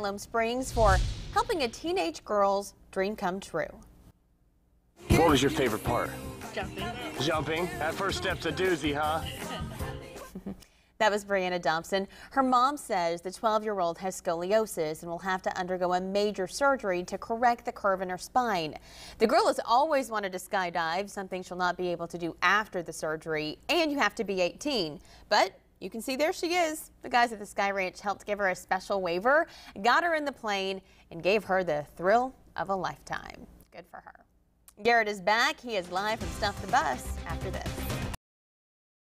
Siloam Springs for helping a teenage girl's dream come true. What was your favorite part? Jumping. Jumping. That first step's a doozy, huh? That was Brianna Dobson. Her mom says the 12-year-old has scoliosis and will have to undergo a major surgery to correct the curve in her spine. The girl has always wanted to skydive, something she'll not be able to do after the surgery, and you have to be 18. But you can see there she is. The guys at the Sky Ranch helped give her a special waiver, got her in the plane, and gave her the thrill of a lifetime. Good for her. Garrett is back. He is live from Stuff the Bus after this.